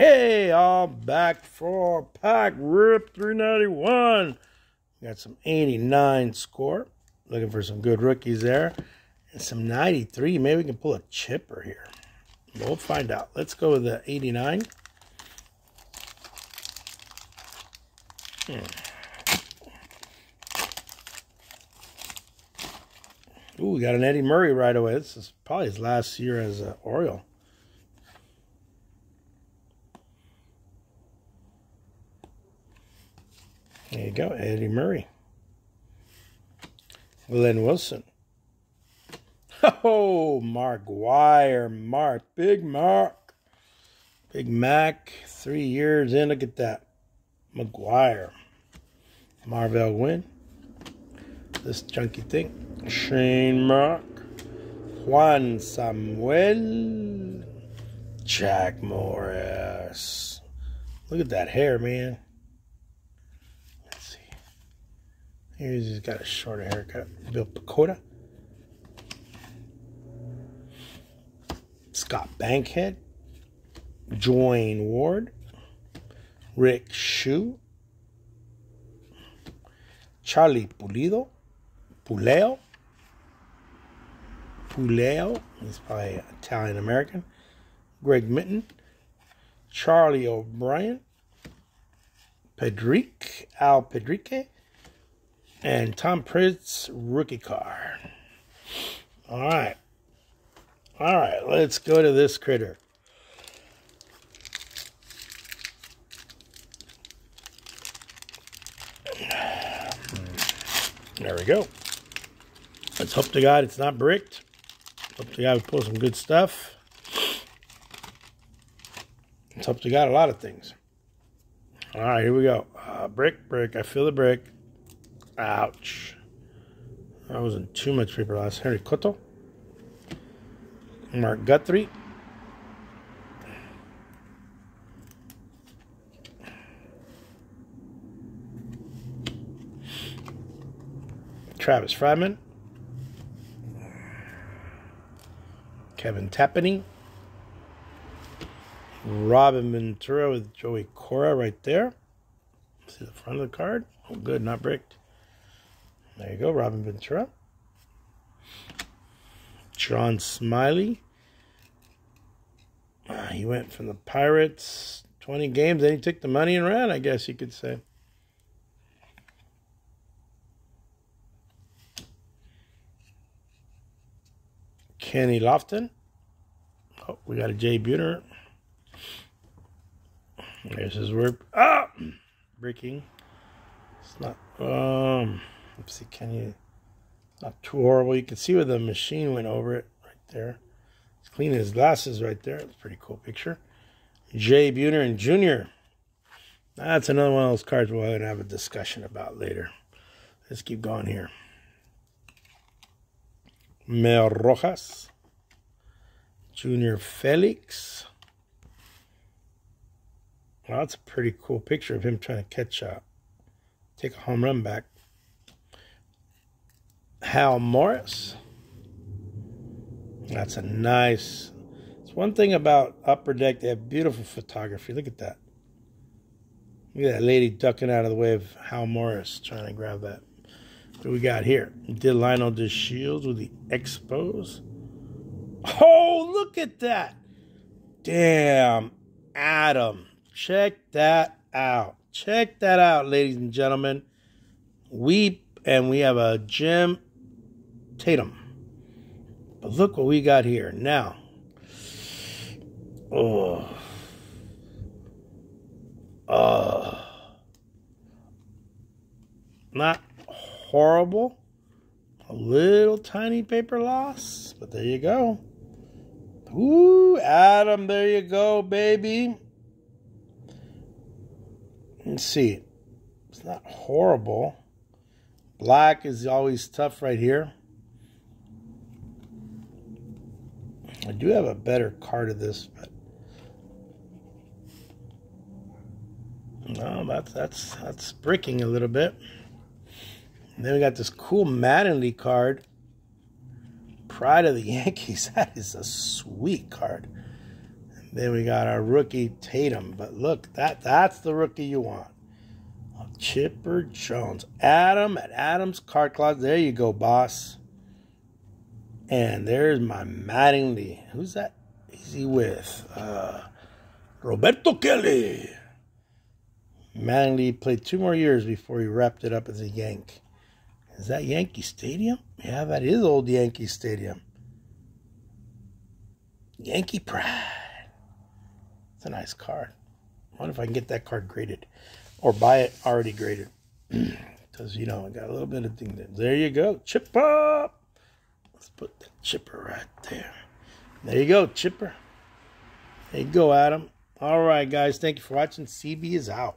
Hey, all back for pack rip 391. Got some 89 score. Looking for some good rookies there. And some 93. Maybe we can pull a chipper here. We'll find out. Let's go with the 89. Hmm. Ooh, we got an Eddie Murray right away. This is probably his last year as an Oriole. There you go, Eddie Murray. Glenn Wilson. Oh, Mark Guire. Mark. Big Mark. Big Mac. Three years in. Look at that. McGwire. Marvell Wynn. This junky thing. Shane Mack. Juan Samuel. Jack Morris. Look at that hair, man. Here's he's got a shorter haircut. Bill Pecota. Scott Bankhead. Duane Ward. Rick Schu. Charlie Pulido. Puleo. Puleo. He's probably Italian American. Greg Minton. Charlie O'Brien. Pedrique. Al Pedrique and Tom Pritz rookie card. All right. All right, let's go to this critter. There we go. Let's hope to God it's not bricked. Hope to God we pull some good stuff. Let's hope to God a lot of things. All right, here we go. Uh, brick, brick. I feel the brick. Ouch. That wasn't too much paper loss. Harry Cotto. Mark Guthrie. Travis Fryman. Kevin Tapani. Robin Ventura with Joey Cora right there. See the front of the card? Oh, good, not bricked. There you go, Robin Ventura. John Smiley. Uh, he went from the Pirates 20 games, then he took the money and ran, I guess you could say. Kenny Lofton. Oh, we got a Jay Buhner. There's his word. Ah! Breaking. It's not. Um. Let's see, can you? Not too horrible. You can see where the machine went over it right there. It's cleaning his glasses right there. It's a pretty cool picture. Jay Buhner and Jr. That's another one of those cards we're going to have a discussion about later. Let's keep going here. Mel Rojas. Junior Felix. Well, that's a pretty cool picture of him trying to catch a, take a home run back. Hal Morris. That's a nice. It's one thing about Upper Deck, they have beautiful photography. Look at that. Look at that lady ducking out of the way of Hal Morris trying to grab that. What we got here? Delino DeShields with the Expos. Oh, look at that. Damn, Adam. Check that out. Check that out, ladies and gentlemen. We and we have a Jim Tatum. But look what we got here now. Oh. Uh, not horrible. A little tiny paper loss, but there you go. Ooh, Adam, there you go, baby. Let's see. It's not horrible. Black is always tough right here. Do have a better card of this, but no, that's that's that's bricking a little bit. And then we got this cool Mattingly card. Pride of the Yankees. That is a sweet card. Then we got our rookie Tatum. But look, that that's the rookie you want. Chipper Jones. Adam at Adam's Card Closet. There you go, boss. And there's my Mattingly. Who's that? Is he with? Uh, Roberto Kelly. Mattingly played two more years before he wrapped it up as a Yank. Is that Yankee Stadium? Yeah, that is old Yankee Stadium. Yankee Pride. It's a nice card. I wonder if I can get that card graded or buy it already graded. Because, you know, I got a little bit of thing there. There you go. Chip up. Let's put the chipper right there. There you go, chipper. There you go, Adam. All right, guys. Thank you for watching. CB is out.